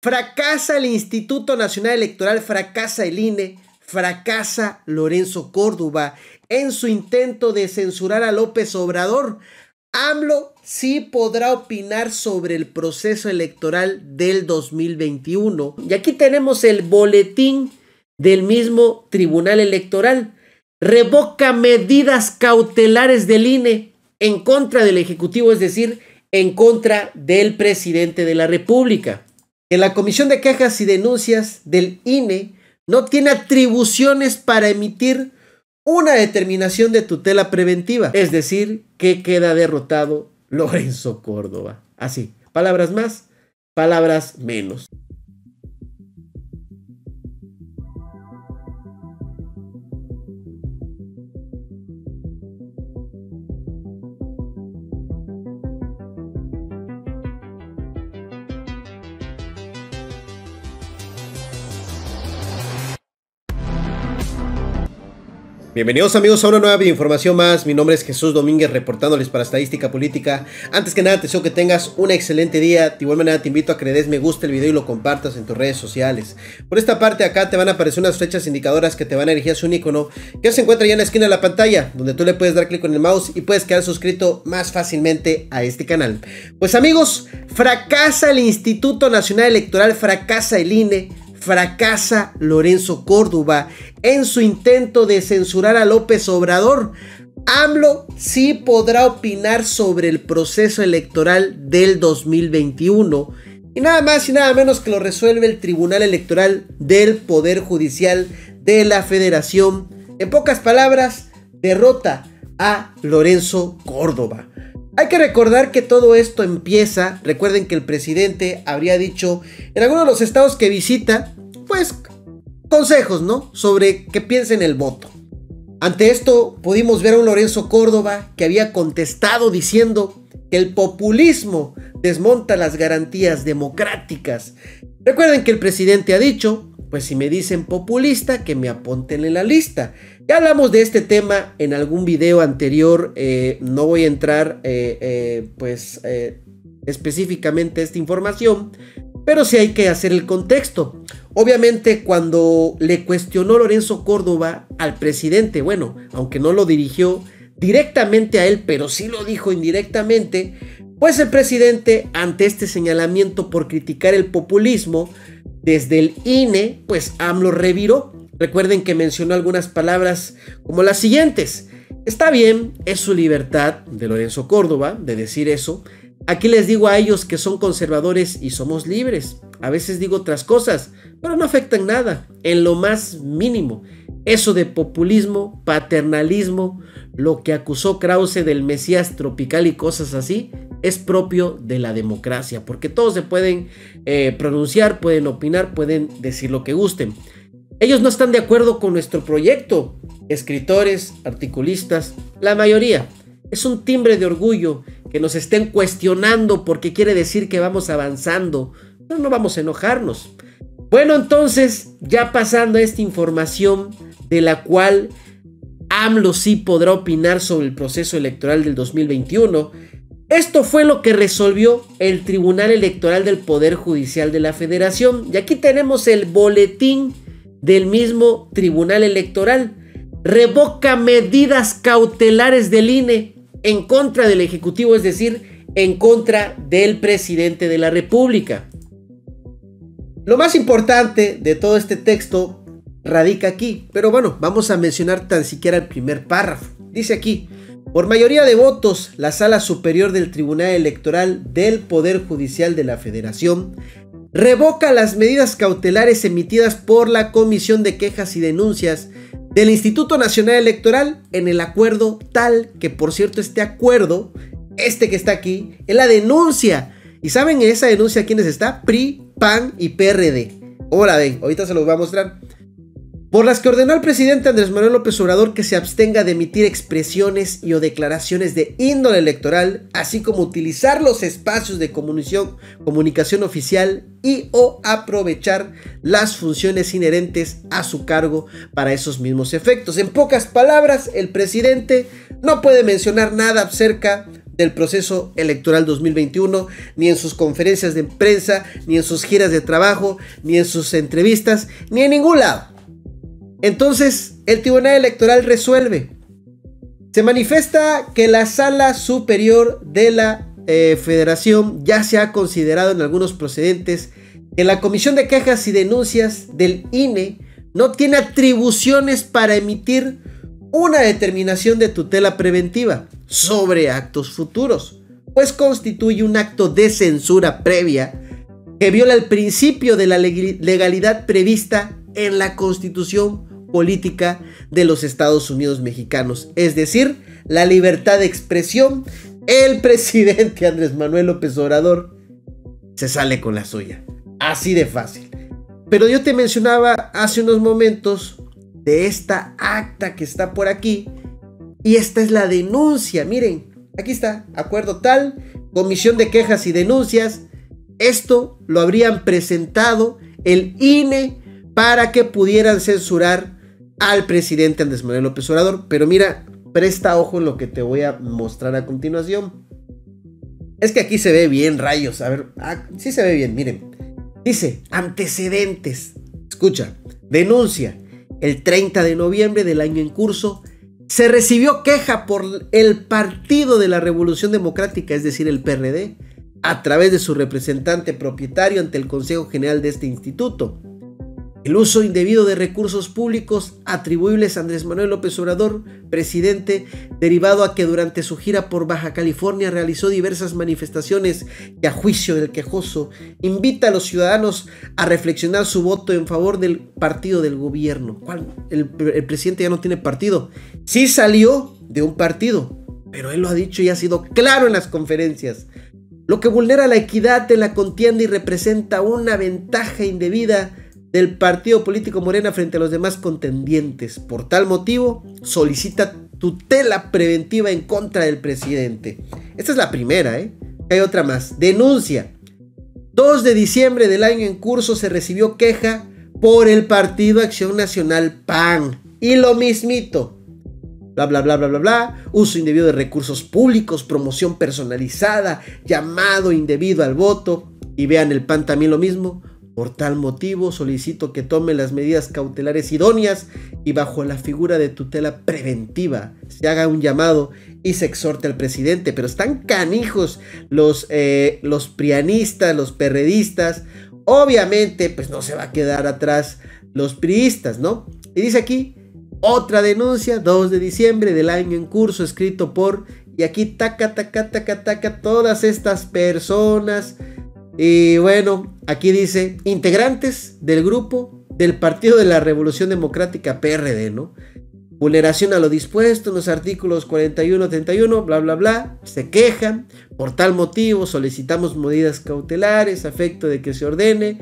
Fracasa el Instituto Nacional Electoral, fracasa el INE, fracasa Lorenzo Córdoba en su intento de censurar a López Obrador. AMLO sí podrá opinar sobre el proceso electoral del 2021. Y aquí tenemos el boletín del mismo Tribunal Electoral. Revoca medidas cautelares del INE en contra del Ejecutivo, es decir, en contra del presidente de la República. Que la Comisión de Quejas y Denuncias del INE no tiene atribuciones para emitir una determinación de tutela preventiva, es decir, que queda derrotado Lorenzo Córdoba. Así, palabras más, palabras menos. Bienvenidos amigos a una nueva información más. Mi nombre es Jesús Domínguez reportándoles para Estadística Política. Antes que nada te deseo que tengas un excelente día. De igual manera te invito a que le des me gusta el video y lo compartas en tus redes sociales. Por esta parte acá te van a aparecer unas flechas indicadoras que te van a dirigir a un icono que se encuentra ya en la esquina de la pantalla donde tú le puedes dar clic con el mouse y puedes quedar suscrito más fácilmente a este canal. Pues amigos, fracasa el Instituto Nacional Electoral, fracasa el INE fracasa Lorenzo Córdoba en su intento de censurar a López Obrador. AMLO sí podrá opinar sobre el proceso electoral del 2021 y nada más y nada menos que lo resuelve el Tribunal Electoral del Poder Judicial de la Federación. En pocas palabras, derrota a Lorenzo Córdoba. Hay que recordar que todo esto empieza, recuerden que el presidente habría dicho en algunos de los estados que visita, pues consejos, ¿no? Sobre que piensen el voto. Ante esto pudimos ver a un Lorenzo Córdoba que había contestado diciendo que el populismo desmonta las garantías democráticas. Recuerden que el presidente ha dicho, pues si me dicen populista, que me apunten en la lista. Ya hablamos de este tema en algún video anterior, eh, no voy a entrar eh, eh, pues específicamente a esta información, pero sí hay que hacer el contexto. Obviamente cuando le cuestionó Lorenzo Córdoba al presidente, bueno, aunque no lo dirigió directamente a él, pero sí lo dijo indirectamente, pues el presidente ante este señalamiento por criticar el populismo desde el INE, pues AMLO reviró Recuerden que mencionó algunas palabras como las siguientes. Está bien, es su libertad de Lorenzo Córdoba de decir eso. Aquí les digo a ellos que son conservadores y somos libres. A veces digo otras cosas, pero no afectan nada, en lo más mínimo. Eso de populismo, paternalismo, lo que acusó Krause del Mesías tropical y cosas así, es propio de la democracia, porque todos se pueden eh, pronunciar, pueden opinar, pueden decir lo que gusten. Ellos no están de acuerdo con nuestro proyecto. Escritores, articulistas, la mayoría. Es un timbre de orgullo que nos estén cuestionando porque quiere decir que vamos avanzando. No, vamos a enojarnos. Bueno, entonces, ya pasando a esta información de la cual AMLO sí podrá opinar sobre el proceso electoral del 2021, esto fue lo que resolvió el Tribunal Electoral del Poder Judicial de la Federación. Y aquí tenemos el boletín del mismo Tribunal Electoral. Revoca medidas cautelares del INE en contra del Ejecutivo, es decir, en contra del presidente de la República. Lo más importante de todo este texto radica aquí, pero bueno, vamos a mencionar tan siquiera el primer párrafo. Dice aquí, por mayoría de votos, la Sala Superior del Tribunal Electoral del Poder Judicial de la Federación revoca las medidas cautelares emitidas por la Comisión de Quejas y Denuncias del Instituto Nacional Electoral en el acuerdo tal que, por cierto, este acuerdo, este que está aquí, es la denuncia. ¿Y saben en esa denuncia quiénes está? PRI, PAN y PRD. ¿Cómo la ven? Ahorita se los voy a mostrar por las que ordenó al presidente Andrés Manuel López Obrador que se abstenga de emitir expresiones y o declaraciones de índole electoral, así como utilizar los espacios de comunicación, comunicación oficial y o aprovechar las funciones inherentes a su cargo para esos mismos efectos. En pocas palabras, el presidente no puede mencionar nada acerca del proceso electoral 2021, ni en sus conferencias de prensa, ni en sus giras de trabajo, ni en sus entrevistas, ni en ningún lado. Entonces, el Tribunal Electoral resuelve. Se manifiesta que la sala superior de la eh, federación ya se ha considerado en algunos procedentes que la Comisión de Quejas y Denuncias del INE no tiene atribuciones para emitir una determinación de tutela preventiva sobre actos futuros, pues constituye un acto de censura previa que viola el principio de la legalidad prevista en la Constitución política de los Estados Unidos mexicanos, es decir, la libertad de expresión. El presidente Andrés Manuel López Obrador se sale con la suya, así de fácil. Pero yo te mencionaba hace unos momentos de esta acta que está por aquí. Y esta es la denuncia. Miren, aquí está, acuerdo tal, comisión de quejas y denuncias. Esto lo habrían presentado el INE para que pudieran censurar al presidente Andrés Manuel López Obrador. Pero mira, presta ojo en lo que te voy a mostrar a continuación. Es que aquí se ve bien, rayos. A ver, ah, sí se ve bien, miren. Dice, antecedentes. Escucha, denuncia. El 30 de noviembre del año en curso, se recibió queja por el Partido de la Revolución Democrática, es decir, el PRD, a través de su representante propietario ante el Consejo General de este instituto. El uso indebido de recursos públicos atribuibles a Andrés Manuel López Obrador, presidente, derivado a que durante su gira por Baja California realizó diversas manifestaciones que a juicio del quejoso invita a los ciudadanos a reflexionar su voto en favor del partido del gobierno. ¿Cuál? El, el presidente ya no tiene partido. Sí salió de un partido, pero él lo ha dicho y ha sido claro en las conferencias lo que vulnera la equidad de la contienda y representa una ventaja indebida del partido político Morena frente a los demás contendientes. Por tal motivo, solicita tutela preventiva en contra del presidente. Esta es la primera, ¿eh? Hay otra más. Denuncia. 2 de diciembre del año en curso se recibió queja por el Partido Acción Nacional PAN. Y lo mismito. Bla, bla, bla, bla, bla, bla. Uso indebido de recursos públicos, promoción personalizada, llamado indebido al voto. Y vean el PAN también lo mismo. Por tal motivo solicito que tome las medidas cautelares idóneas y bajo la figura de tutela preventiva se haga un llamado y se exhorte al presidente. Pero están canijos los, eh, los prianistas, los perredistas. Obviamente, pues no se va a quedar atrás los priistas, ¿no? Y dice aquí, otra denuncia, 2 de diciembre del año en curso, escrito por... Y aquí taca, taca, taca, taca, todas estas personas y bueno, aquí dice, integrantes del grupo del Partido de la Revolución Democrática PRD, ¿no? Vulneración a lo dispuesto en los artículos 41, 31, bla, bla, bla. Se quejan. Por tal motivo solicitamos medidas cautelares a efecto de que se ordene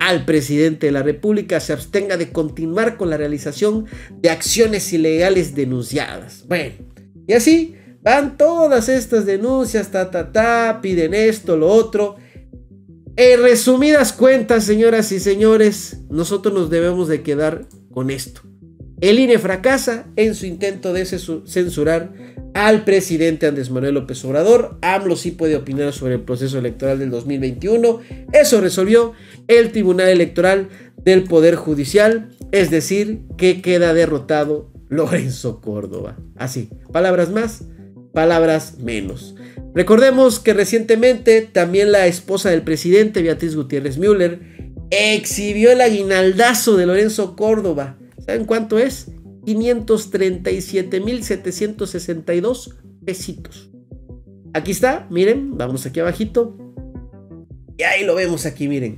al presidente de la República se abstenga de continuar con la realización de acciones ilegales denunciadas. Bueno, y así van todas estas denuncias, ta, ta, ta, piden esto, lo otro. En resumidas cuentas, señoras y señores, nosotros nos debemos de quedar con esto. El INE fracasa en su intento de censurar al presidente Andrés Manuel López Obrador. AMLO sí puede opinar sobre el proceso electoral del 2021. Eso resolvió el Tribunal Electoral del Poder Judicial, es decir, que queda derrotado Lorenzo Córdoba. Así, palabras más, palabras menos. Recordemos que recientemente también la esposa del presidente, Beatriz Gutiérrez Müller, exhibió el aguinaldazo de Lorenzo Córdoba. ¿Saben cuánto es? 537.762 pesitos. Aquí está, miren, vamos aquí abajito. Y ahí lo vemos aquí, miren.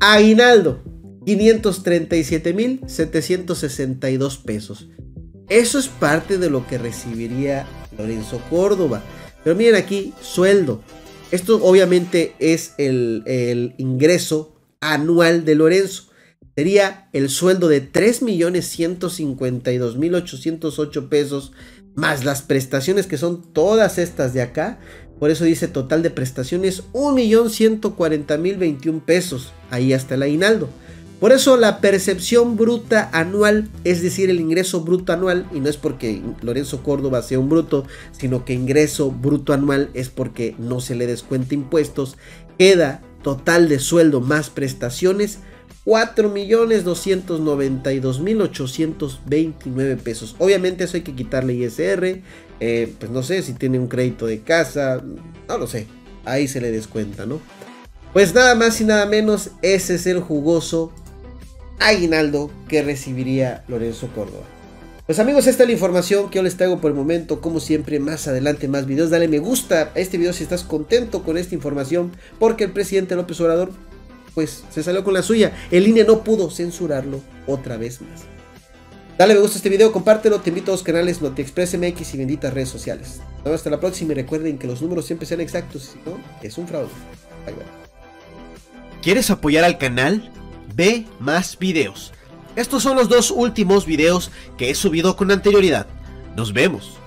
Aguinaldo, 537.762 pesos. Eso es parte de lo que recibiría Lorenzo Córdoba. Pero miren aquí, sueldo. Esto obviamente es el, ingreso anual de Lorenzo. Sería el sueldo de 3.152.808 pesos más las prestaciones que son todas estas de acá. Por eso dice total de prestaciones 1.140.021 pesos. Ahí hasta el aguinaldo. Por eso la percepción bruta anual, es decir, el ingreso bruto anual, y no es porque Lorenzo Córdoba sea un bruto, sino que ingreso bruto anual es porque no se le descuenta impuestos, queda total de sueldo más prestaciones 4.292.829 pesos. Obviamente eso hay que quitarle ISR, eh, pues no sé si tiene un crédito de casa, no lo sé, ahí se le descuenta, ¿no? Pues nada más y nada menos, ese es el jugoso aguinaldo que recibiría Lorenzo Córdoba. Pues amigos, esta es la información que yo les traigo por el momento. Como siempre, más adelante más videos. Dale me gusta a este video si estás contento con esta información. Porque el presidente López Obrador, pues, se salió con la suya. El INE no pudo censurarlo otra vez más. Dale me gusta a este video, compártelo. Te invito a los canales NotiExpress MX y benditas redes sociales. hasta la próxima y recuerden que los números siempre sean exactos. Si no, es un fraude. Bye bye. ¿Quieres apoyar al canal? Ve más videos. Estos son los dos últimos videos que he subido con anterioridad. Nos vemos.